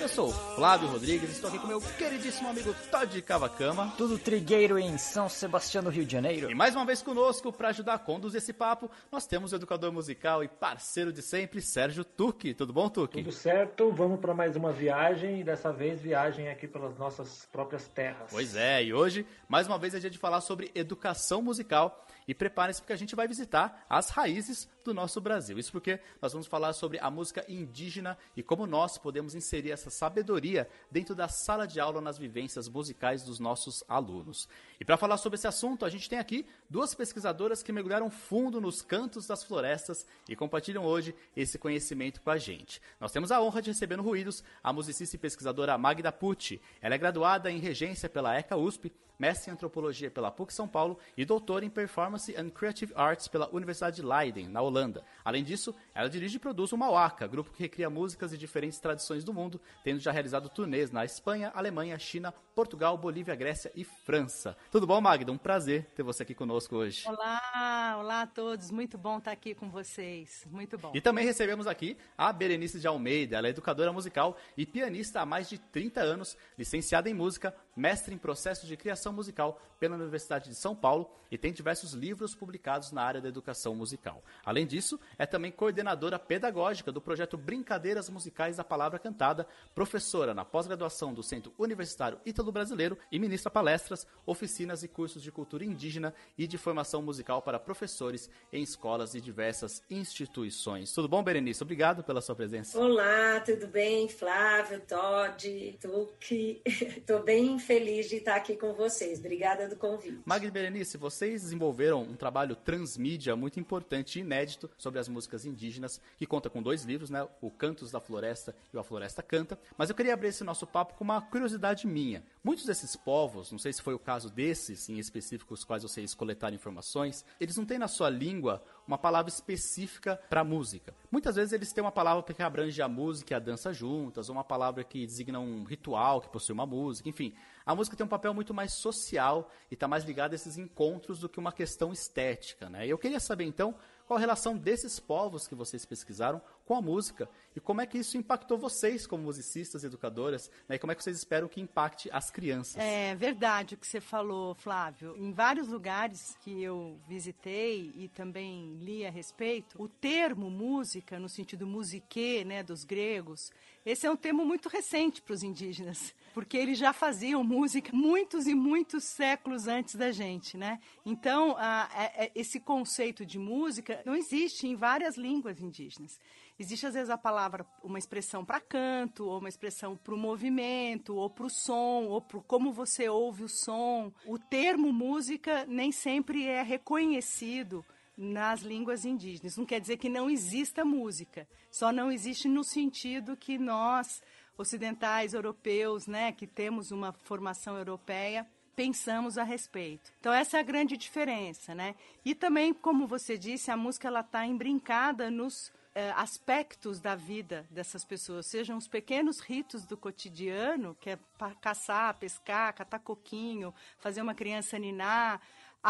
Eu sou Flávio Rodrigues, estou aqui com meu queridíssimo amigo Todd Cavacama. Tudo trigueiro em São Sebastião do Rio de Janeiro. E mais uma vez conosco para ajudar a conduzir esse papo, nós temos o educador musical e parceiro de sempre, Sérgio Tuque. Tudo bom, Tuque? Tudo certo, vamos para mais uma viagem e dessa vez viagem aqui pelas nossas próprias terras. Pois é, e hoje, mais uma vez, é dia de falar sobre educação musical. E preparem-se porque a gente vai visitar as raízes do nosso Brasil. Isso porque nós vamos falar sobre a música indígena e como nós podemos inserir essa sabedoria dentro da sala de aula nas vivências musicais dos nossos alunos. E para falar sobre esse assunto, a gente tem aqui duas pesquisadoras que mergulharam fundo nos cantos das florestas e compartilham hoje esse conhecimento com a gente. Nós temos a honra de receber no Ruídos a musicista e pesquisadora Magda Pucci. Ela é graduada em regência pela ECA USP, mestre em antropologia pela PUC São Paulo e doutora em performance and creative arts pela Universidade de Leiden, na Holanda. Além disso, ela dirige e produz o Mauaca, grupo que recria músicas de diferentes tradições do mundo, tendo já realizado turnês na Espanha, Alemanha, China, Portugal, Bolívia, Grécia e França. Tudo bom, Magda? Um prazer ter você aqui conosco hoje. Olá, olá a todos. Muito bom estar aqui com vocês. Muito bom. E também recebemos aqui a Berenice de Almeida. Ela é educadora musical e pianista há mais de 30 anos, licenciada em música, mestre em processos de criação musical pela Universidade de São Paulo e tem diversos livros publicados na área da educação musical. Além disso, é também coordenadora pedagógica do projeto Brincadeiras Musicais da Palavra Cantada, professora na pós-graduação do Centro Universitário Ítalo Brasileiro e ministra palestras, oficinas e cursos de cultura indígena e de formação musical para professores em escolas e diversas instituições. Tudo bom, Berenice? Obrigado pela sua presença. Olá, tudo bem? Flávio, Todd, Tuque. Estou bem feliz de estar aqui com vocês. Obrigada do convite. Magda Berenice, vocês desenvolveram um trabalho transmídia muito importante e inédito sobre as músicas indígenas, que conta com dois livros, né? O Cantos da Floresta e A Floresta Canta. Mas eu queria abrir esse nosso papo com uma curiosidade minha. Muitos desses povos, não sei se foi o caso desses em específico, os quais vocês coletaram informações, eles não têm na sua língua uma palavra específica para música. Muitas vezes eles têm uma palavra que abrange a música e a dança juntas, ou uma palavra que designa um ritual que possui uma música, enfim. A música tem um papel muito mais social e está mais ligada a esses encontros do que uma questão estética, né? E eu queria saber então qual a relação desses povos que vocês pesquisaram com a música e como é que isso impactou vocês como musicistas, educadoras, né? E como é que vocês esperam que impacte as crianças? É verdade o que você falou, Flávio. Em vários lugares que eu visitei e também li a respeito, o termo música, no sentido musique, né, dos gregos, esse é um termo muito recente para os indígenas, porque eles já faziam música muitos e muitos séculos antes da gente, né? Então, a, a, esse conceito de música não existe em várias línguas indígenas. Existe às vezes a palavra, uma expressão para canto, ou uma expressão para o movimento, ou para o som, ou para como você ouve o som. O termo música nem sempre é reconhecido nas línguas indígenas. Não quer dizer que não exista música, só não existe no sentido que nós, ocidentais, europeus, né, que temos uma formação europeia, pensamos a respeito. Então essa é a grande diferença, né? E também, como você disse, a música ela está embrincada nos eh, aspectos da vida dessas pessoas, sejam os pequenos ritos do cotidiano, que é caçar, pescar, catar coquinho, fazer uma criança ninar,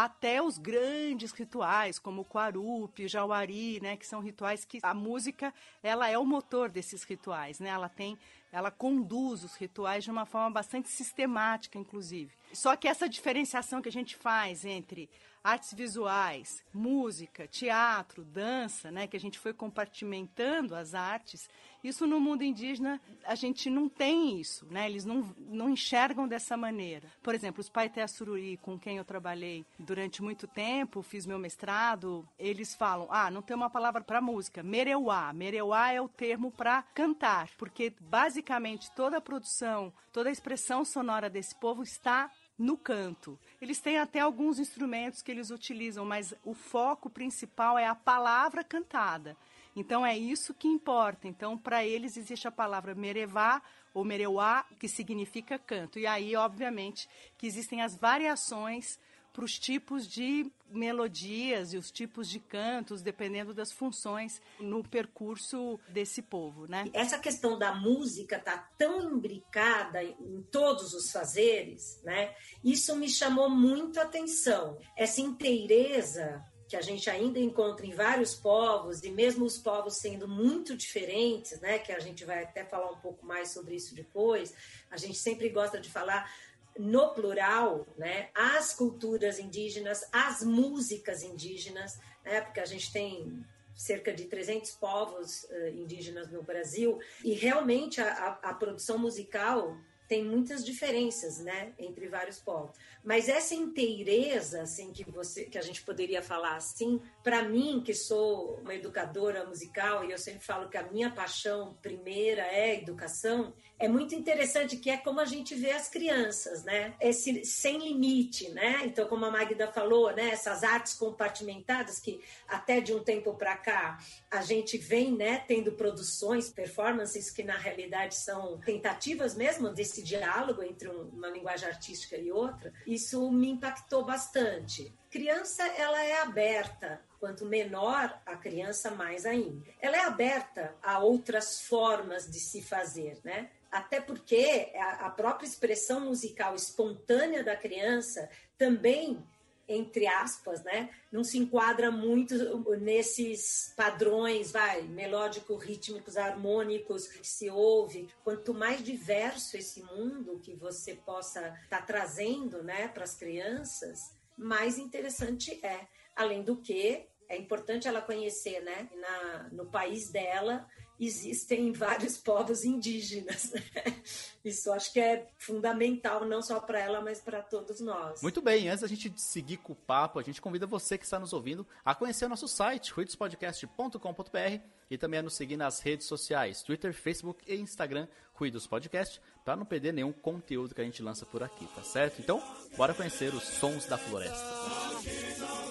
até os grandes rituais, como o Quarupi, o Jauari, né, que são rituais que a música, ela é o motor desses rituais, né? Ela tem, ela conduz os rituais de uma forma bastante sistemática, inclusive. Só que essa diferenciação que a gente faz entre artes visuais, música, teatro, dança, né, que a gente foi compartimentando as artes, isso no mundo indígena a gente não tem isso, né? Eles não, não enxergam dessa maneira. Por exemplo, os Paité Sururi, com quem eu trabalhei durante muito tempo, fiz meu mestrado, eles falam: "Ah, não tem uma palavra para música, mereuá. Mereuá é o termo para cantar, porque basicamente toda a produção, toda a expressão sonora desse povo está no canto. Eles têm até alguns instrumentos que eles utilizam, mas o foco principal é a palavra cantada. Então é isso que importa. Então, para eles existe a palavra merevá ou mereuá, que significa canto. E aí, obviamente, que existem as variações para os tipos de melodias e os tipos de cantos, dependendo das funções no percurso desse povo, né? Essa questão da música tá tão imbricada em todos os fazeres, né? Isso me chamou muito a atenção. Essa inteireza que a gente ainda encontra em vários povos, e mesmo os povos sendo muito diferentes, né, que a gente vai até falar um pouco mais sobre isso depois, a gente sempre gosta de falar no plural, né, as culturas indígenas, as músicas indígenas, né, porque a gente tem cerca de 300 povos uh, indígenas no Brasil, e realmente a, a, a produção musical tem muitas diferenças, né, entre vários povos. Mas essa inteireza, assim, que você, que a gente poderia falar assim, para mim, que sou uma educadora musical e eu sempre falo que a minha paixão primeira é educação, é muito interessante que é como a gente vê as crianças, né? Esse sem limite, né? Então, como a Magda falou, né? Essas artes compartimentadas que até de um tempo para cá a gente vem, né? Tendo produções, performances que na realidade são tentativas mesmo desse diálogo entre uma linguagem artística e outra. Isso me impactou bastante. Criança, ela é aberta Quanto menor a criança, mais ainda. Ela é aberta a outras formas de se fazer, né? até porque a própria expressão musical espontânea da criança também entre aspas, né, não se enquadra muito nesses padrões, vai, melódico, rítmicos, harmônicos que se ouve. Quanto mais diverso esse mundo que você possa estar tá trazendo, né, para as crianças, mais interessante é. Além do que é importante ela conhecer, né, na, no país dela existem vários povos indígenas. Isso acho que é fundamental, não só para ela, mas para todos nós. Muito bem, antes da gente seguir com o papo, a gente convida você que está nos ouvindo a conhecer o nosso site, ruidospodcast.com.br e também a nos seguir nas redes sociais, Twitter, Facebook e Instagram, Ruidos Podcast, para não perder nenhum conteúdo que a gente lança por aqui, tá certo? Então, bora conhecer os sons da floresta.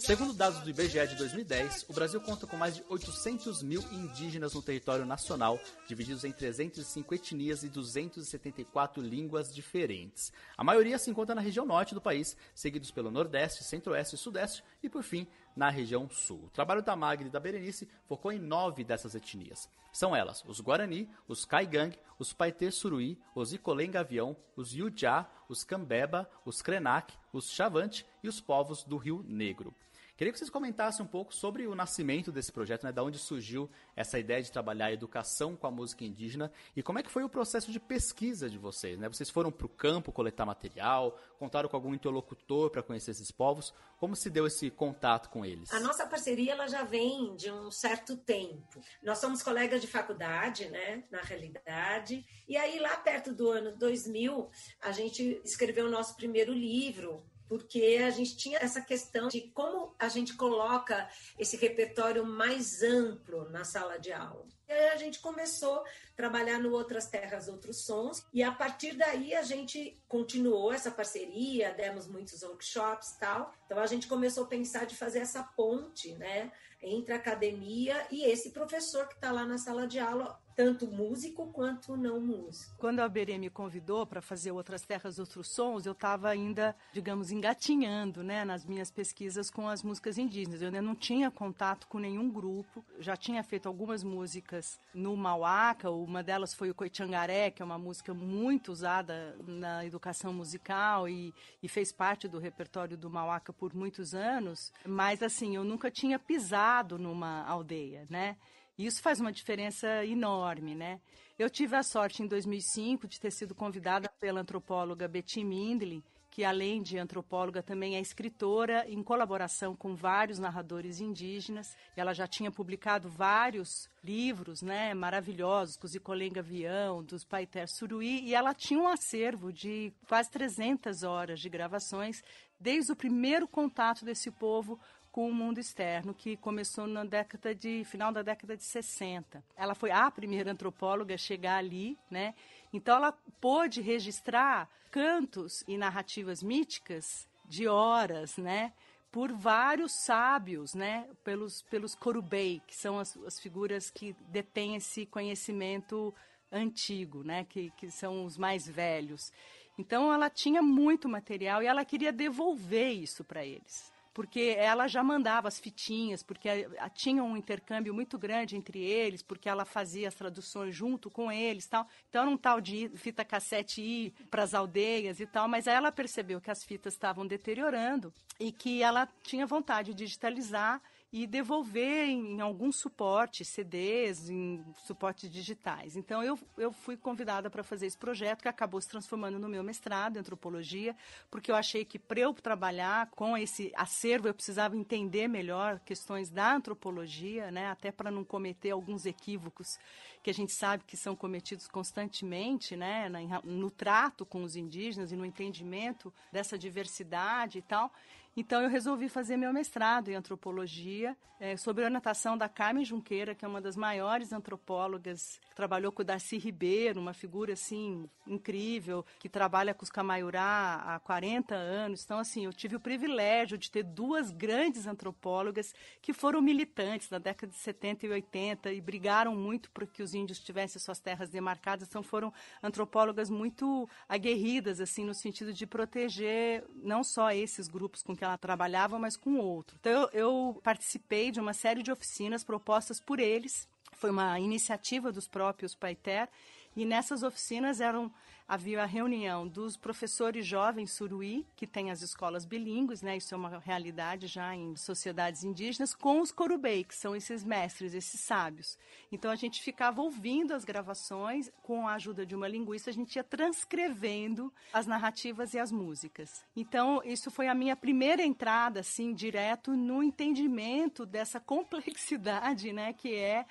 Segundo dados do IBGE de 2010, o Brasil conta com mais de 800 mil indígenas no território nacional, divididos em 305 etnias e 274 línguas diferentes. A maioria se encontra na região norte do país, seguidos pelo Nordeste, Centro-Oeste e Sudeste, e por fim, na região sul. O trabalho da Magri e da Berenice focou em nove dessas etnias. São elas os Guarani, os Caigang, os Paetê Suruí, os Icolém Gavião, os Yujá, os Cambeba, os Krenak, os Chavante e os povos do Rio Negro. Queria que vocês comentassem um pouco sobre o nascimento desse projeto, né, da onde surgiu essa ideia de trabalhar a educação com a música indígena e como é que foi o processo de pesquisa de vocês, né? Vocês foram para o campo coletar material, contaram com algum interlocutor para conhecer esses povos, como se deu esse contato com eles? A nossa parceria ela já vem de um certo tempo. Nós somos colegas de faculdade, né, na realidade, e aí lá perto do ano 2000 a gente escreveu o nosso primeiro livro porque a gente tinha essa questão de como a gente coloca esse repertório mais amplo na sala de aula. E aí a gente começou a trabalhar no Outras Terras, Outros Sons, e a partir daí a gente continuou essa parceria, demos muitos workshops tal. Então a gente começou a pensar de fazer essa ponte, né, entre a academia e esse professor que está lá na sala de aula tanto músico quanto não músico. Quando a Berê me convidou para fazer Outras Terras, Outros Sons, eu estava ainda, digamos, engatinhando né, nas minhas pesquisas com as músicas indígenas. Eu ainda não tinha contato com nenhum grupo, já tinha feito algumas músicas no Mauaca, uma delas foi o Coitiangaré, que é uma música muito usada na educação musical e, e fez parte do repertório do Mauaca por muitos anos, mas assim, eu nunca tinha pisado numa aldeia, né? E isso faz uma diferença enorme, né? Eu tive a sorte em 2005 de ter sido convidada pela antropóloga Betty Mindley, que além de antropóloga também é escritora em colaboração com vários narradores indígenas. Ela já tinha publicado vários livros, né, maravilhosos, com Zicolém Gavião, dos Paiter Suruí, e ela tinha um acervo de quase 300 horas de gravações desde o primeiro contato desse povo com o mundo externo, que começou na década de final da década de 60. Ela foi a primeira antropóloga a chegar ali, né? Então ela pôde registrar cantos e narrativas míticas de horas, né? Por vários sábios, né? Pelos, pelos Korubei, que são as, as figuras que detêm esse conhecimento antigo, né? Que, que são os mais velhos. Então ela tinha muito material e ela queria devolver isso para eles porque ela já mandava as fitinhas, porque tinha um intercâmbio muito grande entre eles, porque ela fazia as traduções junto com eles, tal. Então era um tal de fita cassete ir para as aldeias e tal, mas aí ela percebeu que as fitas estavam deteriorando e que ela tinha vontade de digitalizar e devolver em algum suporte, CDs, em suportes digitais. Então eu, eu fui convidada para fazer esse projeto que acabou se transformando no meu mestrado em antropologia, porque eu achei que para eu trabalhar com esse acervo eu precisava entender melhor questões da antropologia, né, até para não cometer alguns equívocos que a gente sabe que são cometidos constantemente, né, no trato com os indígenas e no entendimento dessa diversidade e tal. Então eu resolvi fazer meu mestrado em antropologia, é, sob orientação da Carmen Junqueira, que é uma das maiores antropólogas, trabalhou com o Darcy Ribeiro, uma figura assim incrível, que trabalha com os Camaiurá há 40 anos. Então assim, eu tive o privilégio de ter duas grandes antropólogas que foram militantes na década de 70 e 80 e brigaram muito para que os índios tivessem suas terras demarcadas. Então foram antropólogas muito aguerridas assim no sentido de proteger não só esses grupos com que ela trabalhava, mas com outro. Então eu, participei de uma série de oficinas propostas por eles. Foi uma iniciativa dos próprios Paiter e nessas oficinas eram havia a reunião dos professores jovens suruí, que tem as escolas bilíngues, né? Isso é uma realidade já em sociedades indígenas, com os corubei, que são esses mestres, esses sábios. Então a gente ficava ouvindo as gravações, com a ajuda de uma linguista, a gente ia transcrevendo as narrativas e as músicas. Então isso foi a minha primeira entrada, assim, direto no entendimento dessa complexidade, né? Que é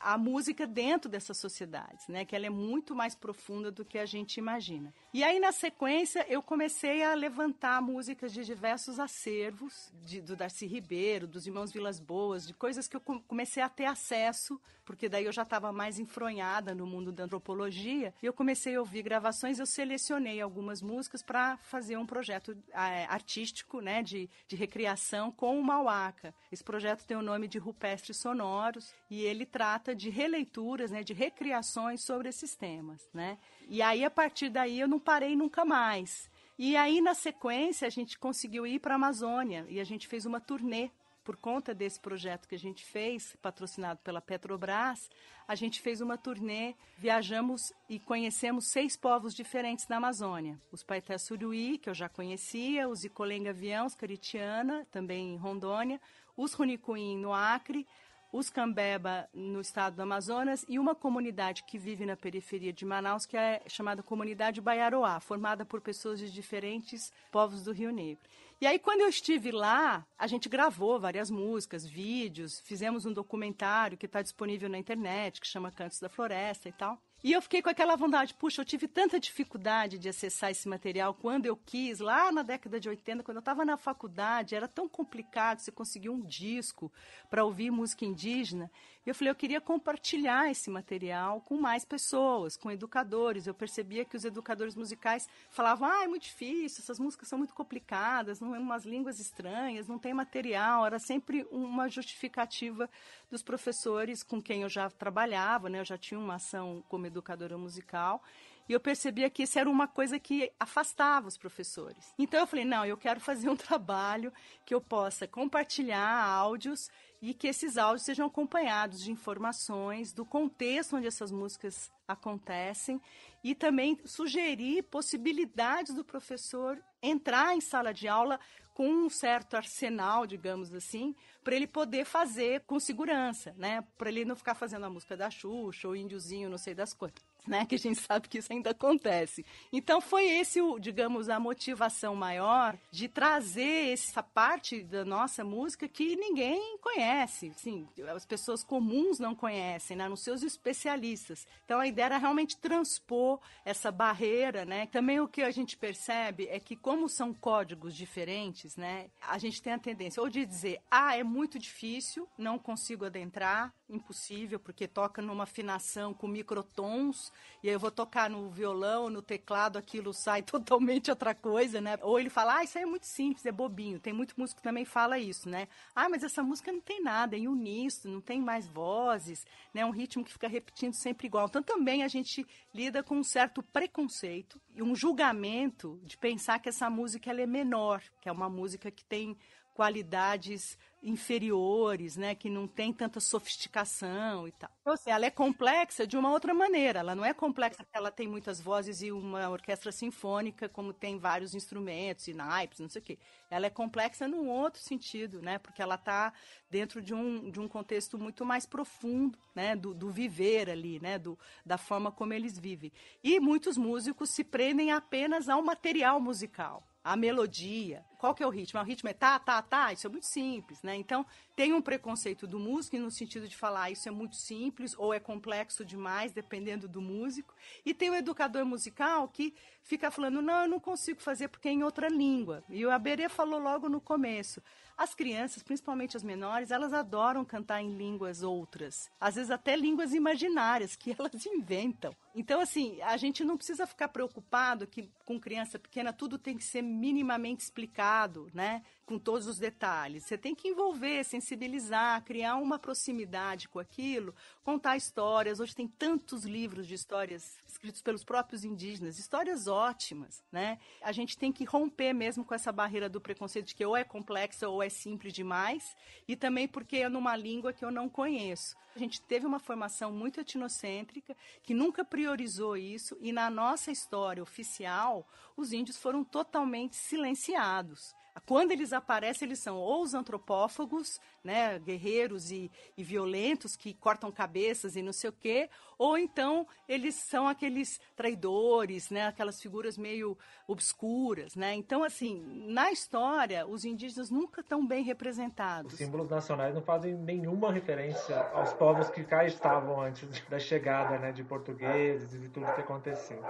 a música dentro dessas sociedades, né? Que ela é muito mais profunda do que a gente imagina. E aí, na sequência, eu comecei a levantar músicas de diversos acervos, de, do Darcy Ribeiro, dos Irmãos Vilas Boas, de coisas que eu comecei a ter acesso, porque daí eu já estava mais enfronhada no mundo da antropologia, e eu comecei a ouvir gravações, eu selecionei algumas músicas para fazer um projeto é, artístico, né, de, de recriação com o Mauaca. Esse projeto tem o nome de Rupestres Sonoros, e ele traz trata de releituras, né, de recriações sobre esses temas, né? E aí a partir daí eu não parei nunca mais. E aí na sequência a gente conseguiu ir para a Amazônia e a gente fez uma turnê por conta desse projeto que a gente fez, patrocinado pela Petrobras, a gente fez uma turnê, viajamos e conhecemos seis povos diferentes na Amazônia. Os Paité Suruí, que eu já conhecia, os Icolenga Avião, os Caritiana, também em Rondônia, os Runicuim no Acre, os Cambeba no estado do Amazonas e uma comunidade que vive na periferia de Manaus, que é chamada Comunidade Baiaroá, formada por pessoas de diferentes povos do Rio Negro. E aí, quando eu estive lá, a gente gravou várias músicas, vídeos, fizemos um documentário que está disponível na internet, que chama Cantos da Floresta e tal. E eu fiquei com aquela vontade, puxa, eu tive tanta dificuldade de acessar esse material quando eu quis, lá na década de 80, quando eu estava na faculdade, era tão complicado você conseguir um disco para ouvir música indígena. E eu falei, eu queria compartilhar esse material com mais pessoas, com educadores. Eu percebia que os educadores musicais falavam, ah, é muito difícil, essas músicas são muito complicadas, não é umas línguas estranhas, não tem material. Era sempre uma justificativa dos professores com quem eu já trabalhava, né? Eu já tinha uma ação como educadora musical. E eu percebia que isso era uma coisa que afastava os professores. Então eu falei: não, eu quero fazer um trabalho que eu possa compartilhar áudios e que esses áudios sejam acompanhados de informações do contexto onde essas músicas acontecem e também sugerir possibilidades do professor entrar em sala de aula com um certo arsenal, digamos assim, para ele poder fazer com segurança, né? Para ele não ficar fazendo a música da Xuxa ou índiozinho, não sei das quantas. né? Que a gente sabe que isso ainda acontece. Então foi esse, o, digamos, a motivação maior de trazer essa parte da nossa música que ninguém conhece, sim, as pessoas comuns não conhecem, né? Nos seus especialistas. Então a ideia era realmente transpor essa barreira, né? Também o que a gente percebe é que como são códigos diferentes, né? A gente tem a tendência ou de dizer, ah, é muito difícil, não consigo adentrar, impossível, porque toca numa afinação com microtons, e aí eu vou tocar no violão, no teclado, aquilo sai totalmente outra coisa, né? Ou ele fala, ah, isso aí é muito simples, é bobinho. Tem muito músico que também fala isso, né? Ah, mas essa música não tem nada, é em uníssono, não tem mais vozes, né? É um ritmo que fica repetindo sempre igual. Então também a gente lida com um certo preconceito e um julgamento de pensar que essa música ela é menor, que é uma música que tem qualidades inferiores, né, que não tem tanta sofisticação e tal. Então, assim, ela é complexa de uma outra maneira. Ela não é complexa porque ela tem muitas vozes e uma orquestra sinfônica, como tem vários instrumentos e naipes, não sei o quê. Ela é complexa num outro sentido, né, porque ela está dentro de um, de um contexto muito mais profundo, né, do, do viver ali, né, do, da forma como eles vivem. E muitos músicos se prendem apenas ao material musical a melodia. Qual que é o ritmo? O ritmo é tá, tá, tá. Isso é muito simples, né? Então, tem um preconceito do músico no sentido de falar ah, isso é muito simples ou é complexo demais, dependendo do músico. E tem o educador musical que fica falando, não, eu não consigo fazer porque é em outra língua. E o Aberê falou logo no começo. As crianças, principalmente as menores, elas adoram cantar em línguas outras. Às vezes até línguas imaginárias que elas inventam. Então, assim, a gente não precisa ficar preocupado que com criança pequena tudo tem que ser minimamente explicado, né? Com todos os detalhes. Você tem que envolver, sensibilizar, criar uma proximidade com aquilo, contar histórias. Hoje tem tantos livros de histórias escritos pelos próprios indígenas, histórias ótimas, né? A gente tem que romper mesmo com essa barreira do preconceito de que ou é complexa ou é simples demais, e também porque é numa língua que eu não conheço. A gente teve uma formação muito etnocêntrica, que nunca priorizou isso, e na nossa história oficial, os índios foram totalmente silenciados. Quando eles aparecem, eles são ou os antropófagos, né, guerreiros e, e, violentos que cortam cabeças e não sei o quê, ou então eles são aqueles traidores, né, aquelas figuras meio obscuras, né? Então, assim, na história, os indígenas nunca estão bem representados. Os símbolos nacionais não fazem nenhuma referência aos povos que cá estavam antes da chegada, né, de portugueses e tudo que aconteceu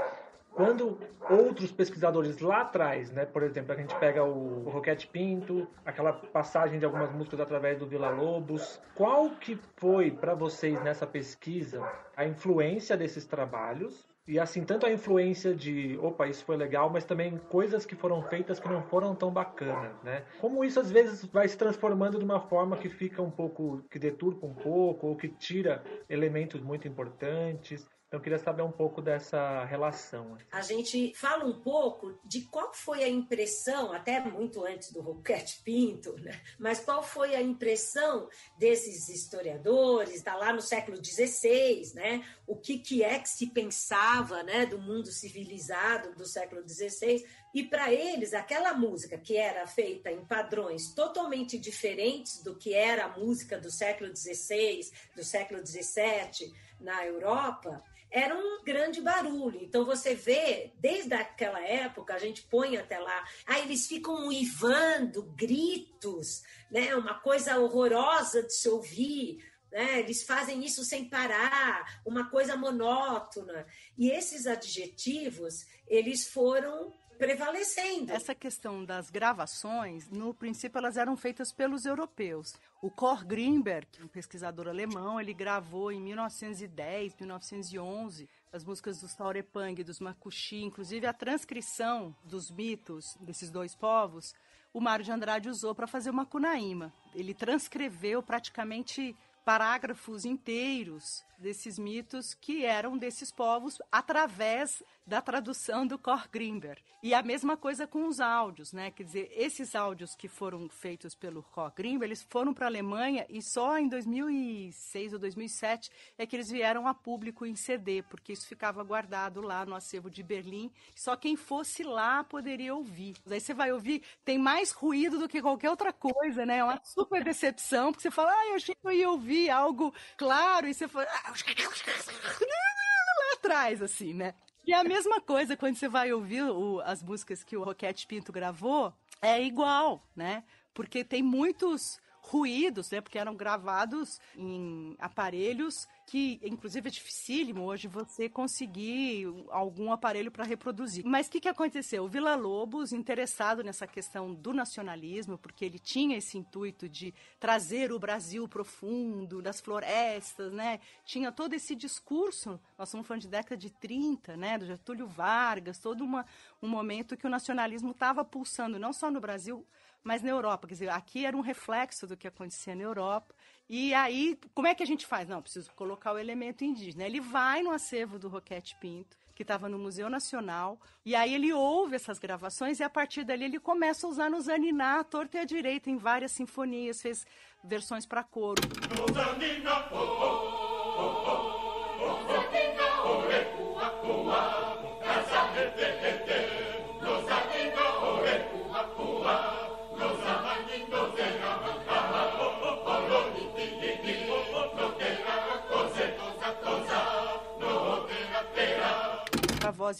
quando outros pesquisadores lá atrás, né, por exemplo, a gente pega o, o Roquete Pinto, aquela passagem de algumas músicas através do Vila Lobos, qual que foi para vocês nessa pesquisa a influência desses trabalhos? E assim, tanto a influência de, opa, isso foi legal, mas também coisas que foram feitas que não foram tão bacanas, né? Como isso às vezes vai se transformando de uma forma que fica um pouco, que deturpa um pouco, ou que tira elementos muito importantes. Então, eu queria saber um pouco dessa relação. A gente fala um pouco de qual foi a impressão, até muito antes do Roquete Pinto, né? mas qual foi a impressão desses historiadores, está lá no século XVI, né? o que, que é que se pensava né? do mundo civilizado do século XVI, e para eles, aquela música que era feita em padrões totalmente diferentes do que era a música do século XVI, do século XVII na Europa, era um grande barulho. Então você vê, desde aquela época, a gente põe até lá, aí eles ficam uivando, gritos, né? Uma coisa horrorosa de se ouvir. Né? Eles fazem isso sem parar, uma coisa monótona. E esses adjetivos, eles foram prevalecendo. Essa questão das gravações, no princípio, elas eram feitas pelos europeus. O Cor Greenberg, um pesquisador alemão, ele gravou em 1910, 1911 as músicas dos Taurepang, dos Makuxi, inclusive a transcrição dos mitos desses dois povos, o Mário de Andrade usou para fazer uma cunaíma. Ele transcreveu praticamente parágrafos inteiros desses mitos que eram desses povos através da tradução do Cor Grimber. E a mesma coisa com os áudios, né? Quer dizer, esses áudios que foram feitos pelo Cor Grimber, eles foram para a Alemanha e só em 2006 ou 2007 é que eles vieram a público em CD, porque isso ficava guardado lá no acervo de Berlim. Só quem fosse lá poderia ouvir. Aí você vai ouvir, tem mais ruído do que qualquer outra coisa, né? É uma super decepção, porque você fala, ah, eu achei que eu ia ouvir algo claro, e você fala, ah, atrás, assim, né? E a mesma coisa quando você vai ouvir o, as músicas que o Roquete Pinto gravou, é igual, né? Porque tem muitos ruídos, né? Porque eram gravados em aparelhos que, inclusive, é dificílimo hoje você conseguir algum aparelho para reproduzir. Mas o que, que aconteceu? O Vila Lobos, interessado nessa questão do nacionalismo, porque ele tinha esse intuito de trazer o Brasil profundo, das florestas, né? Tinha todo esse discurso, nós estamos falando de década de 30, né? Do Getúlio Vargas, todo uma, um momento que o nacionalismo estava pulsando, não só no Brasil, mas na Europa. Quer dizer, aqui era um reflexo do que acontecia na Europa. E aí, como é que a gente faz? Não, preciso colocar o elemento indígena. Ele vai no acervo do Roquete Pinto, que estava no Museu Nacional, e aí ele ouve essas gravações e a partir dali ele começa a usar no Zaniná, a torta e a direita, em várias sinfonias, fez versões para coro. voz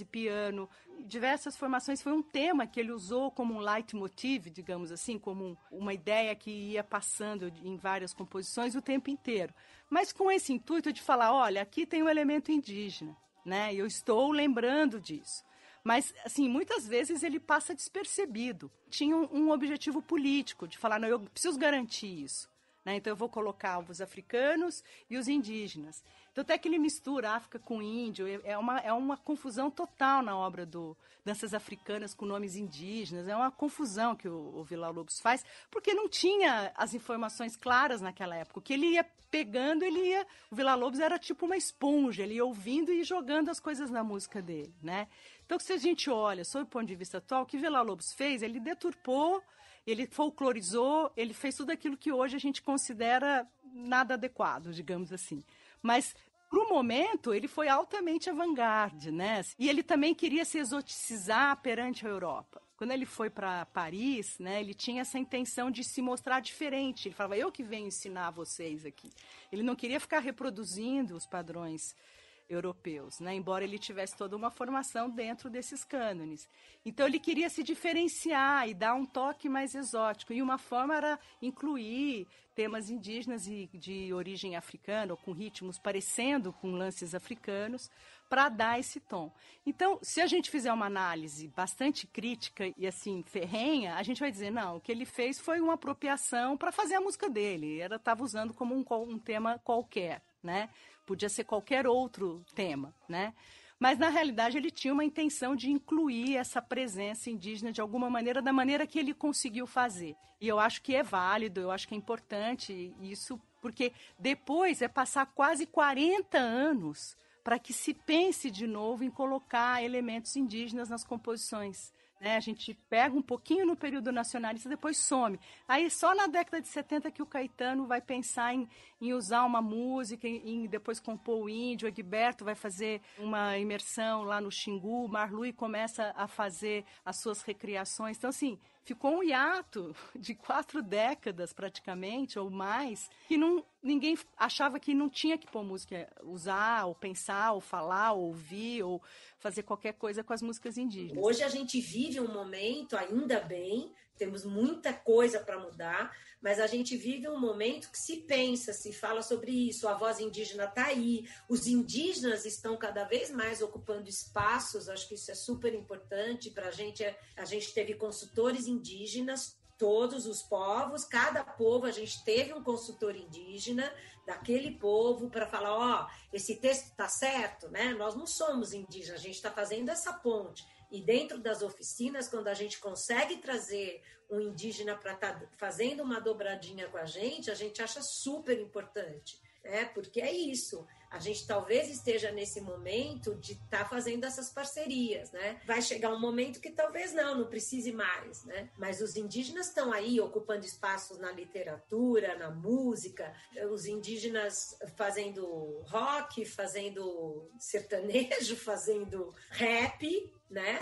piano, diversas formações. Foi um tema que ele usou como um leitmotiv, digamos assim, como um, uma ideia que ia passando em várias composições o tempo inteiro. Mas com esse intuito de falar: olha, aqui tem um elemento indígena, né? Eu estou lembrando disso. Mas, assim, muitas vezes ele passa despercebido. Tinha um, um objetivo político de falar: não, eu preciso garantir isso. Né? Então eu vou colocar os africanos e os indígenas. Então até que ele mistura África com índio, é, é uma, é uma confusão total na obra do Danças Africanas com nomes indígenas, é uma confusão que o, o Vila Lobos faz, porque não tinha as informações claras naquela época. O que ele ia pegando, ele ia... O Vila Lobos era tipo uma esponja, ele ia ouvindo e jogando as coisas na música dele, né? Então se a gente olha, sob o ponto de vista atual, o que Vila Lobos fez, ele deturpou ele folclorizou, ele fez tudo aquilo que hoje a gente considera nada adequado, digamos assim. Mas para o momento, ele foi altamente avant-garde, né? E ele também queria se exoticizar perante a Europa. Quando ele foi para Paris, né, ele tinha essa intenção de se mostrar diferente. Ele falava, eu que venho ensinar vocês aqui. Ele não queria ficar reproduzindo os padrões europeus, né? embora ele tivesse toda uma formação dentro desses cânones. Então ele queria se diferenciar e dar um toque mais exótico. E uma forma era incluir temas indígenas e de origem africana, ou com ritmos parecendo com lances africanos, para dar esse tom. Então, se a gente fizer uma análise bastante crítica e assim ferrenha, a gente vai dizer não, o que ele fez foi uma apropriação para fazer a música dele. Ele estava usando como um, um tema qualquer, né? Podia ser qualquer outro tema, né? Mas na realidade ele tinha uma intenção de incluir essa presença indígena de alguma maneira, da maneira que ele conseguiu fazer. E eu acho que é válido, eu acho que é importante isso, porque depois é passar quase 40 anos para que se pense de novo em colocar elementos indígenas nas composições. Né? A gente pega um pouquinho no período nacionalista, depois some. Aí só na década de 70 que o Caetano vai pensar em, em usar uma música, em, em, depois compor o índio, o Egberto vai fazer uma imersão lá no Xingu, Marlui começa a fazer as suas recriações. Então, assim, ficou um hiato de quatro décadas praticamente ou mais que não ninguém achava que não tinha que pôr música usar ou pensar ou falar ou ouvir ou fazer qualquer coisa com as músicas indígenas. Hoje a gente vive um momento ainda bem temos muita coisa para mudar, mas a gente vive um momento que se pensa, se fala sobre isso, a voz indígena está aí, os indígenas estão cada vez mais ocupando espaços, acho que isso é super importante para a gente. A gente teve consultores indígenas, todos os povos, cada povo a gente teve um consultor indígena daquele povo para falar, ó, oh, esse texto está certo, né? Nós não somos indígenas, a gente está fazendo essa ponte. E dentro das oficinas, quando a gente consegue trazer um indígena para estar tá fazendo uma dobradinha com a gente, a gente acha super importante, né? Porque é isso. A gente talvez esteja nesse momento de estar tá fazendo essas parcerias, né? Vai chegar um momento que talvez não, não precise mais, né? Mas os indígenas estão aí ocupando espaços na literatura, na música, os indígenas fazendo rock, fazendo sertanejo, fazendo rap, né?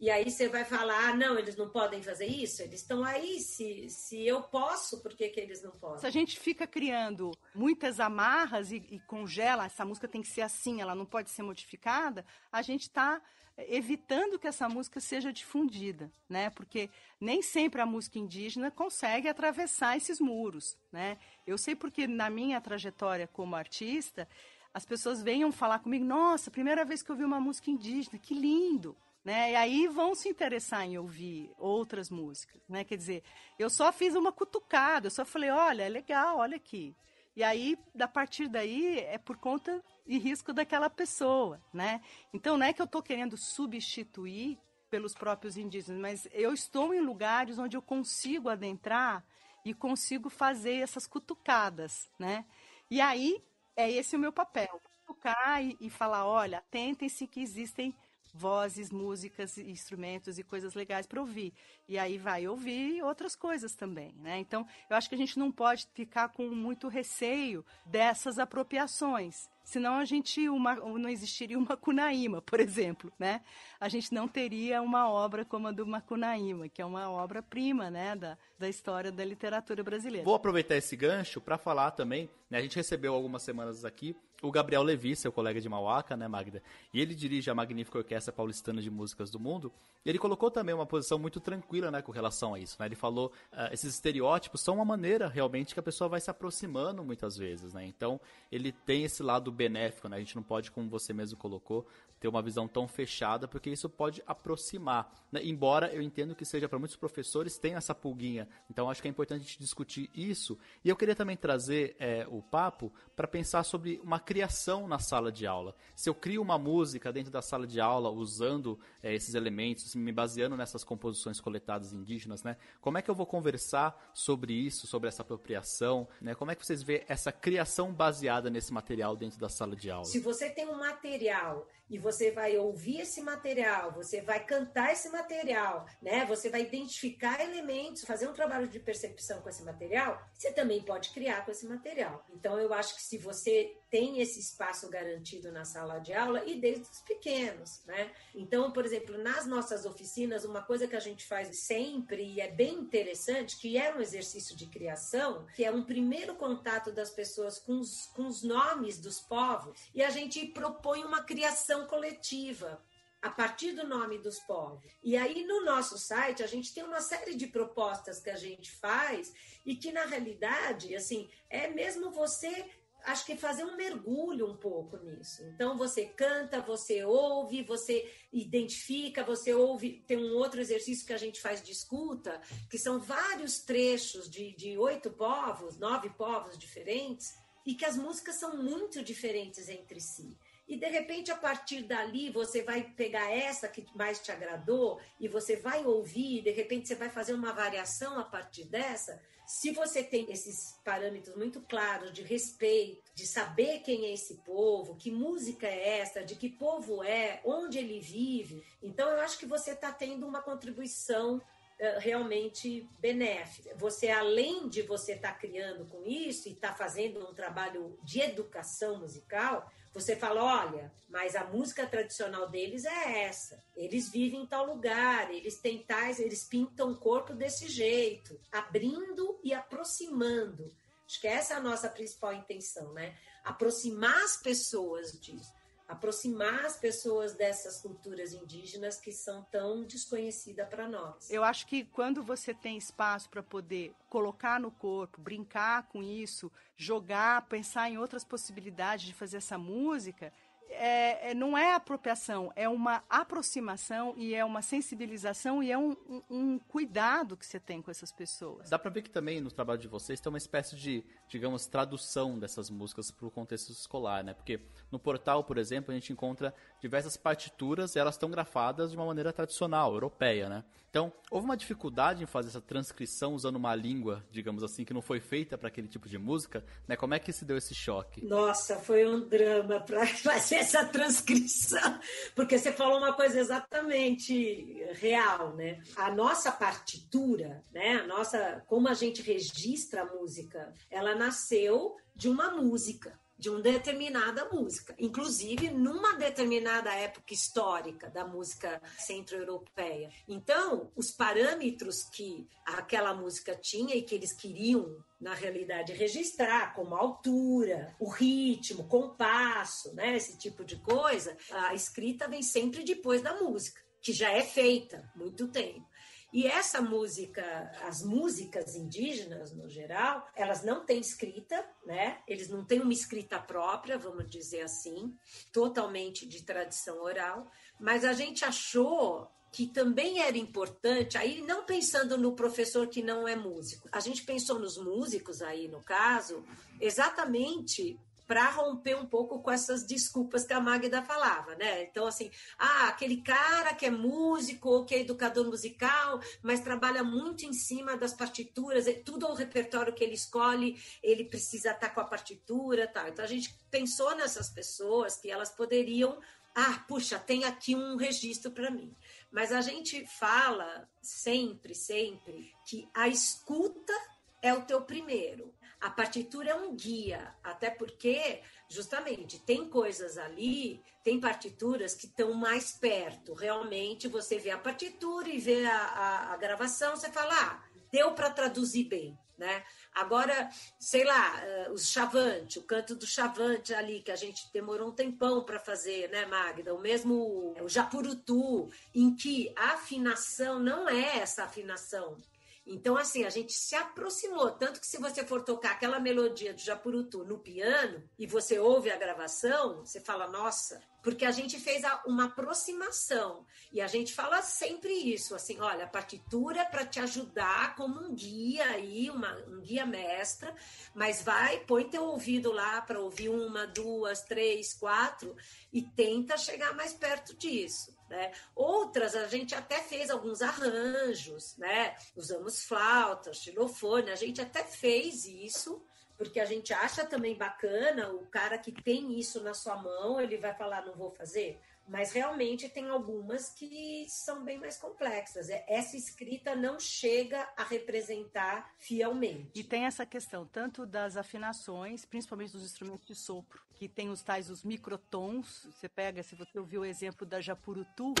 E aí você vai falar, ah, não, eles não podem fazer isso? Eles estão aí, se, se eu posso, por que, que eles não podem? Se a gente fica criando muitas amarras e, e congela, essa música tem que ser assim, ela não pode ser modificada, a gente está evitando que essa música seja difundida, né? Porque nem sempre a música indígena consegue atravessar esses muros, né? Eu sei porque na minha trajetória como artista, as pessoas venham falar comigo, nossa, primeira vez que eu vi uma música indígena, que lindo, né? E aí vão se interessar em ouvir outras músicas, né? Quer dizer, eu só fiz uma cutucada, eu só falei, olha, é legal, olha aqui. E aí, a partir daí, é por conta e risco daquela pessoa, né? Então, não é que eu estou querendo substituir pelos próprios indígenas, mas eu estou em lugares onde eu consigo adentrar e consigo fazer essas cutucadas, né? E aí, é esse o meu papel, cutucar e, e falar, olha, atentem-se que existem vozes, músicas, instrumentos e coisas legais para ouvir. E aí vai ouvir outras coisas também, né? Então, eu acho que a gente não pode ficar com muito receio dessas apropriações. Senão a gente uma, não existiria uma Cunaíma, por exemplo, né? A gente não teria uma obra como a do Macunaíma, que é uma obra-prima, né, da, da história da literatura brasileira. Vou aproveitar esse gancho para falar também, né, a gente recebeu algumas semanas aqui o Gabriel Levi, seu colega de Mauaca, né, Magda? E ele dirige a magnífica Orquestra Paulistana de Músicas do Mundo. E ele colocou também uma posição muito tranquila, né, com relação a isso, né? Ele falou, uh, esses estereótipos são uma maneira realmente que a pessoa vai se aproximando muitas vezes, né? Então, ele tem esse lado benéfico, né? A gente não pode, como você mesmo colocou, ter uma visão tão fechada, porque isso pode aproximar. Né? Embora eu entendo que seja para muitos professores tem essa pulguinha. Então acho que é importante a gente discutir isso. E eu queria também trazer é, o papo para pensar sobre uma criação na sala de aula. Se eu crio uma música dentro da sala de aula usando é, esses elementos, me baseando nessas composições coletadas indígenas, né? Como é que eu vou conversar sobre isso, sobre essa apropriação? Né? Como é que vocês vê essa criação baseada nesse material dentro da sala de aula? Se você tem um material e você vai ouvir esse material, você vai cantar esse material, né? Você vai identificar elementos, fazer um trabalho de percepção com esse material, você também pode criar com esse material. Então eu acho que se você tem esse espaço garantido na sala de aula e desde os pequenos, né? Então, por exemplo, nas nossas oficinas, uma coisa que a gente faz sempre e é bem interessante, que é um exercício de criação, que é um primeiro contato das pessoas com os, com os nomes dos povos, e a gente propõe uma criação coletiva a partir do nome dos povos. E aí no nosso site a gente tem uma série de propostas que a gente faz e que na realidade, assim, é mesmo você acho que fazer um mergulho um pouco nisso. Então você canta, você ouve, você identifica, você ouve. Tem um outro exercício que a gente faz de escuta, que são vários trechos de, de oito povos, nove povos diferentes, e que as músicas são muito diferentes entre si. E de repente, a partir dali, você vai pegar essa que mais te agradou e você vai ouvir, de repente você vai fazer uma variação a partir dessa se você tem esses parâmetros muito claros de respeito, de saber quem é esse povo, que música é essa, de que povo é, onde ele vive, então eu acho que você está tendo uma contribuição eh, realmente benéfica. Você, além de você estar tá criando com isso e estar tá fazendo um trabalho de educação musical, você fala, olha, mas a música tradicional deles é essa. Eles vivem em tal lugar, eles têm tais, eles pintam o corpo desse jeito, abrindo e aproximando. Acho que essa é a nossa principal intenção, né? Aproximar as pessoas disso aproximar as pessoas dessas culturas indígenas que são tão desconhecidas para nós. Eu acho que quando você tem espaço para poder colocar no corpo, brincar com isso, jogar, pensar em outras possibilidades de fazer essa música, é, é, não é apropriação, é uma aproximação e é uma sensibilização e é um, um, um, cuidado que você tem com essas pessoas. Dá pra ver que também no trabalho de vocês tem uma espécie de, digamos, tradução dessas músicas para o contexto escolar, né? Porque no portal, por exemplo, a gente encontra diversas partituras e elas estão grafadas de uma maneira tradicional, europeia, né? Então, houve uma dificuldade em fazer essa transcrição usando uma língua, digamos assim, que não foi feita para aquele tipo de música, né? Como é que se deu esse choque? Nossa, foi um drama para fazer essa transcrição, porque você falou uma coisa exatamente real, né? A nossa partitura, né? A nossa, como a gente registra a música, ela nasceu de uma música de uma determinada música, inclusive numa determinada época histórica da música centro-europeia. Então, os parâmetros que aquela música tinha e que eles queriam na realidade registrar como altura, o ritmo, compasso, né, esse tipo de coisa, a escrita vem sempre depois da música, que já é feita muito tempo. E essa música, as músicas indígenas no geral, elas não têm escrita, né? Eles não têm uma escrita própria, vamos dizer assim, totalmente de tradição oral, mas a gente achou que também era importante, aí não pensando no professor que não é músico, a gente pensou nos músicos aí no caso, exatamente para romper um pouco com essas desculpas que a Magda falava, né? Então, assim, ah, aquele cara que é músico ou que é educador musical, mas trabalha muito em cima das partituras, tudo o repertório que ele escolhe, ele precisa estar com a partitura, tal. Então, a gente pensou nessas pessoas que elas poderiam ah, puxa, tem aqui um registro para mim. Mas a gente fala sempre, sempre que a escuta é o teu primeiro. A partitura é um guia, até porque, justamente, tem coisas ali, tem partituras que estão mais perto. Realmente, você vê a partitura e vê a, a, a gravação, você fala, ah, deu para traduzir bem. Né? Agora, sei lá, uh, os Chavante, o canto do Chavante ali, que a gente demorou um tempão para fazer, né, Magda? O mesmo o Japurutu, em que a afinação não é essa afinação então, assim, a gente se aproximou. Tanto que se você for tocar aquela melodia do Japurutu no piano e você ouve a gravação, você fala, nossa, porque a gente fez uma aproximação. E a gente fala sempre isso, assim, olha, a partitura é para te ajudar como um guia aí, uma, um guia mestra, mas vai, põe teu ouvido lá para ouvir uma, duas, três, quatro e tenta chegar mais perto disso. Né? Outras a gente até fez alguns arranjos, né? Usamos flauta, xilofone, a gente até fez isso, porque a gente acha também bacana o cara que tem isso na sua mão, ele vai falar, não vou fazer. Mas realmente tem algumas que são bem mais complexas. É, essa escrita não chega a representar fielmente. E tem essa questão tanto das afinações, principalmente dos instrumentos de sopro, que tem os tais os microtons. Você pega, se você ouviu o exemplo da Japurutu,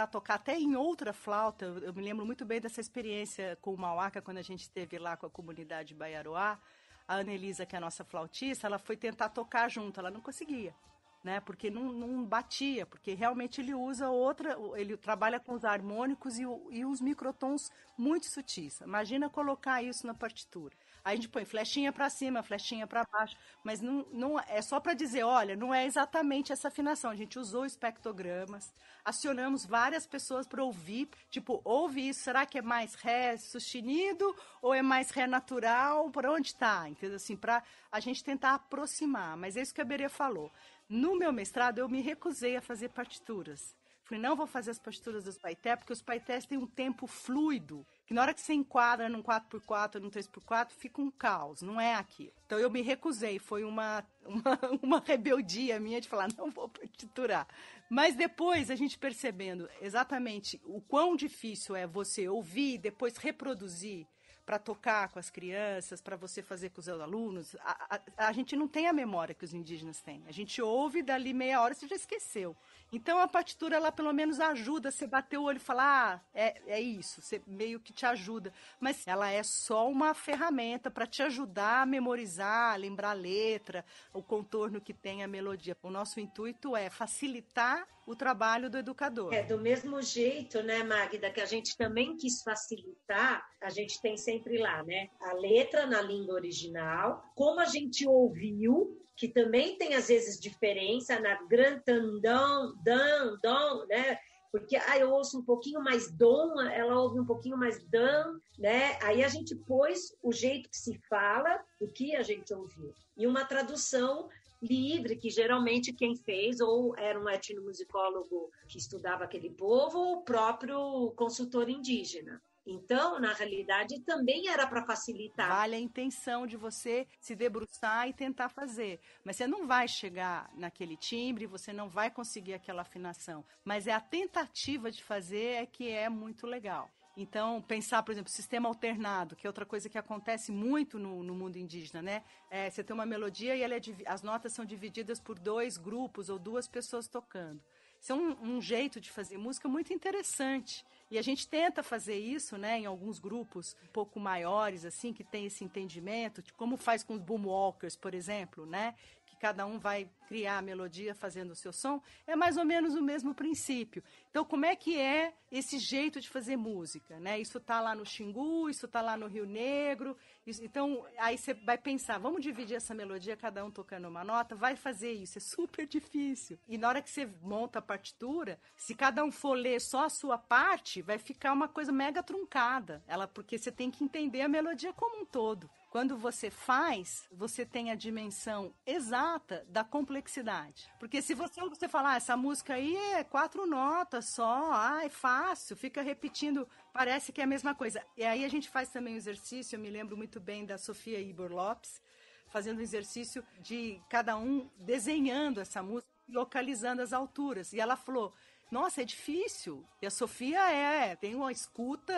tentar tocar até em outra flauta. Eu me lembro muito bem dessa experiência com o Mauaca, quando a gente esteve lá com a comunidade Baiaroá. A Anelisa, que é a nossa flautista, ela foi tentar tocar junto, ela não conseguia. Né, porque não, não batia, porque realmente ele usa outra, ele trabalha com os harmônicos e, e os microtons muito sutis. Imagina colocar isso na partitura. Aí a gente põe flechinha para cima, flechinha para baixo, mas não, não é só para dizer, olha, não é exatamente essa afinação. A gente usou espectrogramas, acionamos várias pessoas para ouvir, tipo, ouve isso, será que é mais ré sustenido ou é mais ré natural? Por onde está? Entendeu? Assim, para a gente tentar aproximar. Mas é isso que a Berê falou. No meu mestrado, eu me recusei a fazer partituras. Falei, não vou fazer as partituras dos paité, porque os paités têm um tempo fluido que na hora que você enquadra num 4x4, num 3x4, fica um caos, não é aqui. Então eu me recusei, foi uma, uma, uma rebeldia minha de falar, não vou partiturar. Mas depois a gente percebendo exatamente o quão difícil é você ouvir e depois reproduzir para tocar com as crianças, para você fazer com os alunos, a, a, a, gente não tem a memória que os indígenas têm. A gente ouve, dali meia hora você já esqueceu. Então a partitura, ela pelo menos ajuda, você bater o olho e falar, ah, é, é isso, você meio que te ajuda. Mas ela é só uma ferramenta para te ajudar a memorizar, lembrar a letra, o contorno que tem a melodia. O nosso intuito é facilitar o trabalho do educador. É, do mesmo jeito, né, Magda, que a gente também quis facilitar, a gente tem sempre lá, né, a letra na língua original, como a gente ouviu, que também tem às vezes diferença na grantandão, dan, dom, né? Porque ah, eu ouço um pouquinho mais dom, ela ouve um pouquinho mais dan, né? Aí a gente pôs o jeito que se fala, o que a gente ouviu. E uma tradução livre, que geralmente quem fez ou era um etnomusicólogo que estudava aquele povo, ou o próprio consultor indígena. Então, na realidade, também era para facilitar. Vale a intenção de você se debruçar e tentar fazer. Mas você não vai chegar naquele timbre, você não vai conseguir aquela afinação. Mas é a tentativa de fazer é que é muito legal. Então, pensar, por exemplo, sistema alternado, que é outra coisa que acontece muito no, no mundo indígena, né? É, você tem uma melodia e é, as notas são divididas por dois grupos ou duas pessoas tocando. Isso é um, um, jeito de fazer música muito interessante. E a gente tenta fazer isso, né, em alguns grupos um pouco maiores, assim, que tem esse entendimento, como faz com os boomwalkers, por exemplo, né? Cada um vai criar a melodia fazendo o seu som, é mais ou menos o mesmo princípio. Então, como é que é esse jeito de fazer música? Né? Isso está lá no Xingu, isso está lá no Rio Negro. Isso, então, aí você vai pensar, vamos dividir essa melodia, cada um tocando uma nota, vai fazer isso, é super difícil. E na hora que você monta a partitura, se cada um for ler só a sua parte, vai ficar uma coisa mega truncada. Ela, porque você tem que entender a melodia como um todo. Quando você faz, você tem a dimensão exata da complexidade. Porque se você, você falar, ah, essa música aí é quatro notas só, ah, é fácil, fica repetindo, parece que é a mesma coisa. E aí a gente faz também o exercício, eu me lembro muito bem da Sofia Ibor Lopes, fazendo o exercício de cada um desenhando essa música, localizando as alturas. E ela falou: nossa, é difícil. E a Sofia é, tem uma escuta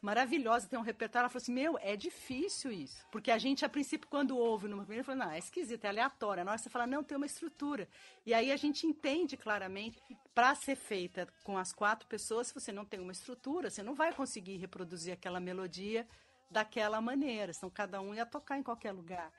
maravilhosa, tem um repertório. Ela falou assim: Meu, é difícil isso. Porque a gente, a princípio, quando ouve numa primeira, fala: Não, é esquisito, é aleatório. Na hora você fala: Não, tem uma estrutura. E aí a gente entende claramente que para ser feita com as quatro pessoas, se você não tem uma estrutura, você não vai conseguir reproduzir aquela melodia daquela maneira. Senão cada um ia tocar em qualquer lugar.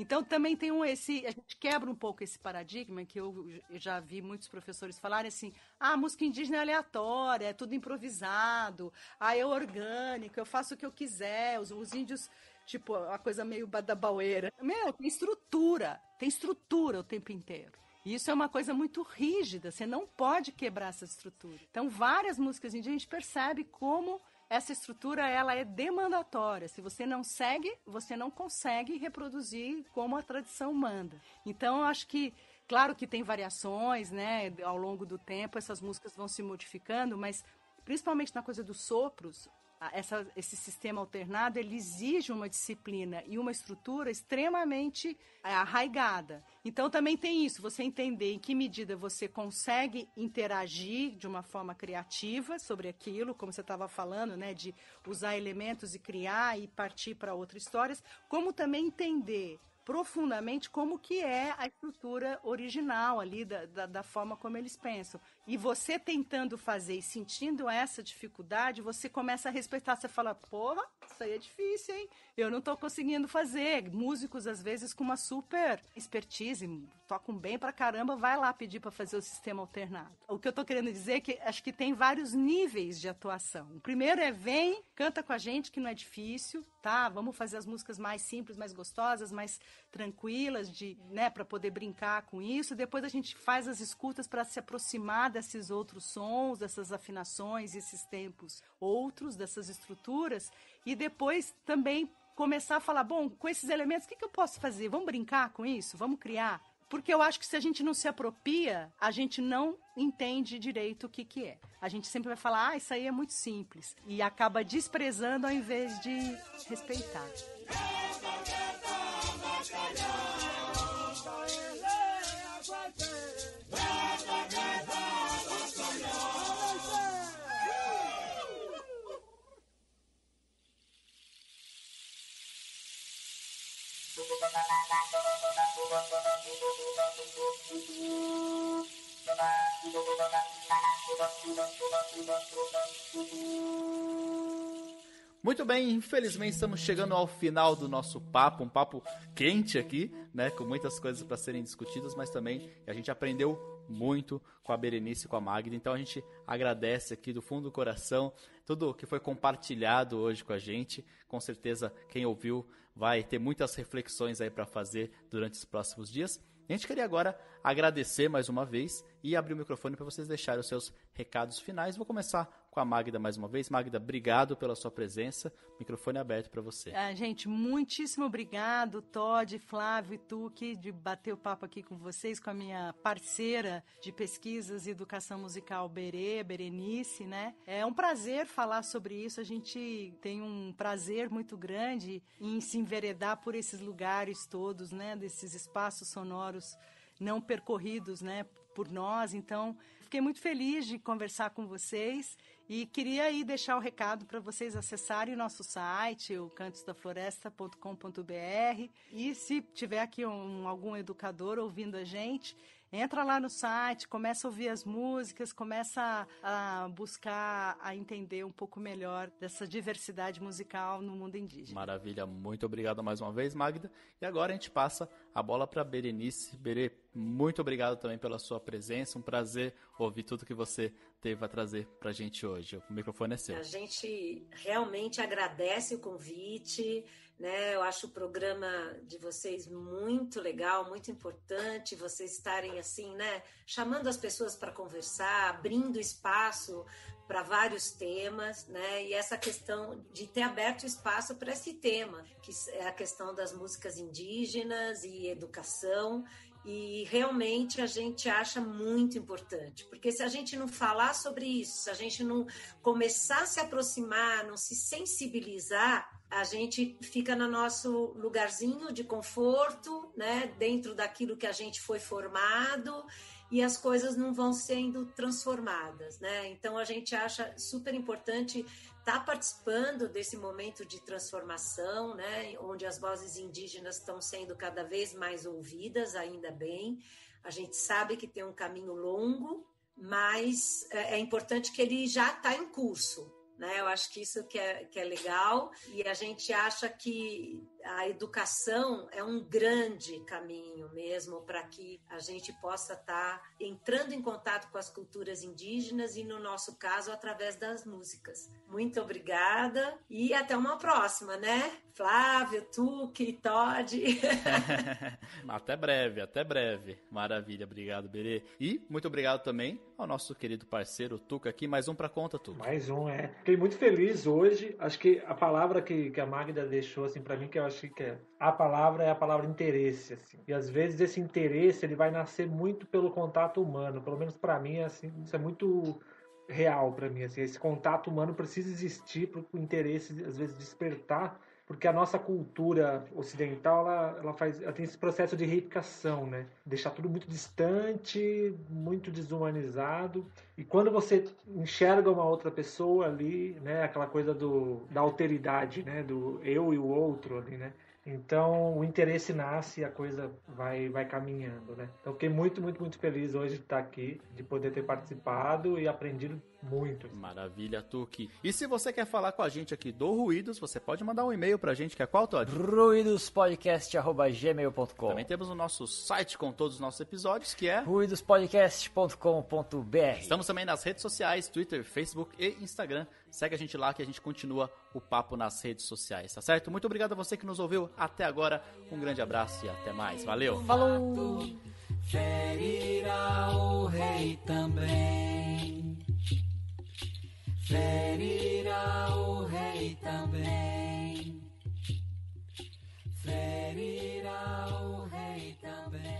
Então também tem um esse, a gente quebra um pouco esse paradigma que eu, já vi muitos professores falarem assim: "Ah, a música indígena é aleatória, é tudo improvisado, ah, é orgânico, eu faço o que eu quiser". Os, os índios tipo, a coisa meio badabaueira. Meu, tem estrutura, tem estrutura o tempo inteiro. E isso é uma coisa muito rígida, você não pode quebrar essa estrutura. Então, várias músicas indígenas a gente percebe como essa estrutura ela é demandatória. Se você não segue, você não consegue reproduzir como a tradição manda. Então, eu acho que claro que tem variações, né? Ao longo do tempo, essas músicas vão se modificando, mas principalmente na coisa dos sopros, essa, esse sistema alternado ele exige uma disciplina e uma estrutura extremamente é, arraigada. Então também tem isso, você entender em que medida você consegue interagir de uma forma criativa sobre aquilo, como você estava falando, né, de usar elementos e criar e partir para outras histórias, como também entender profundamente como que é a estrutura original ali da, da, da, forma como eles pensam. E você tentando fazer e sentindo essa dificuldade, você começa a respeitar. Você fala, porra, isso aí é difícil, hein? Eu não estou conseguindo fazer. Músicos, às vezes, com uma super expertise, tocam bem pra caramba, vai lá pedir para fazer o sistema alternado. O que eu estou querendo dizer é que acho que tem vários níveis de atuação. O primeiro é vem, canta com a gente, que não é difícil, tá? Vamos fazer as músicas mais simples, mais gostosas, mais tranquilas, de, né, para poder brincar com isso. Depois a gente faz as escutas para se aproximar desses outros sons, dessas afinações, esses tempos outros, dessas estruturas, e depois também começar a falar, bom, com esses elementos, o que, que eu posso fazer? Vamos brincar com isso? Vamos criar? Porque eu acho que se a gente não se apropria, a gente não entende direito o que, que é. A gente sempre vai falar, ah, isso aí é muito simples. E acaba desprezando ao invés de respeitar. Muito bem, infelizmente estamos chegando ao final do nosso papo, um papo quente aqui, né, com muitas coisas para serem discutidas, mas também a gente aprendeu muito com a Berenice e com a Magda, então a gente agradece aqui do fundo do coração tudo que foi compartilhado hoje com a gente. Com certeza quem ouviu vai ter muitas reflexões aí para fazer durante os próximos dias. A gente queria agora agradecer mais uma vez e abrir o microfone para vocês deixarem os seus recados finais. Vou começar com a Magda mais uma vez. Magda, obrigado pela sua presença. Microfone aberto para você. Ah, gente, muitíssimo obrigado, Todd, Flávio e Tuque, de bater o papo aqui com vocês, com a minha parceira de pesquisas e educação musical, Berê, Berenice, né? É um prazer falar sobre isso. A gente tem um prazer muito grande em se enveredar por esses lugares todos, né? Desses espaços sonoros não percorridos, né, por nós. Então, fiquei muito feliz de conversar com vocês e queria aí deixar o recado para vocês acessarem o nosso site, o cantosdafloresta.com.br. E se tiver aqui um, algum educador ouvindo a gente, entra lá no site, começa a ouvir as músicas, começa a, a buscar a entender um pouco melhor dessa diversidade musical no mundo indígena. Maravilha, muito obrigado mais uma vez, Magda. E agora a gente passa a bola para Berenice. Berê, muito obrigado também pela sua presença. Um prazer ouvir tudo que você teve a trazer para a gente hoje. O microfone é seu. A gente realmente agradece o convite. Né? Eu acho o programa de vocês muito legal, muito importante, vocês estarem assim, né, chamando as pessoas para conversar, abrindo espaço para vários temas, né? E essa questão de ter aberto espaço para esse tema, que é a questão das músicas indígenas e educação. E realmente a gente acha muito importante, porque se a gente não falar sobre isso, se a gente não começar a se aproximar, não se sensibilizar, a gente fica no nosso lugarzinho de conforto, né, dentro daquilo que a gente foi formado e as coisas não vão sendo transformadas, né? Então a gente acha super importante estar tá participando desse momento de transformação, né, onde as vozes indígenas estão sendo cada vez mais ouvidas, ainda bem. A gente sabe que tem um caminho longo, mas é, é importante que ele já está em curso, né? Eu acho que isso que é, que é legal e a gente acha que a educação é um grande caminho mesmo para que a gente possa estar tá entrando em contato com as culturas indígenas e, no nosso caso, através das músicas. Muito obrigada e até uma próxima, né? Flávio, Tuque, Todd. até breve, até breve. Maravilha, obrigado, Berê. E muito obrigado também ao nosso querido parceiro Tuca aqui. Mais um para conta, Tuca. Mais um, é. Fiquei muito feliz hoje. Acho que a palavra que, que a Magda deixou assim para mim que eu acho que é a palavra é a palavra interesse, assim. E às vezes esse interesse ele vai nascer muito pelo contato humano. Pelo menos para mim, assim, isso é muito real para mim. Assim, esse contato humano precisa existir para o interesse às vezes despertar porque a nossa cultura ocidental ela, ela faz ela tem esse processo de reificação, né? Deixar tudo muito distante, muito desumanizado. E quando você enxerga uma outra pessoa ali, né, aquela coisa do da alteridade, né, do eu e o outro ali, né? Então o interesse nasce e a coisa vai, vai caminhando, né? Então fiquei muito, muito, muito feliz hoje de estar aqui, de poder ter participado e aprendido muito. Maravilha, Tuki. E se você quer falar com a gente aqui do Ruídos, você pode mandar um e-mail pra gente, que é qual, Todd? ruidospodcast.gmail.com Também temos o nosso site com todos os nossos episódios, que é ruidospodcast.com.br Estamos também nas redes sociais, Twitter, Facebook e Instagram. Segue a gente lá que a gente continua o papo nas redes sociais, tá certo? Muito obrigado a você que nos ouviu até agora. Um grande abraço e até mais. Valeu! Falou! ferirá o rei também, ferirá o rei também.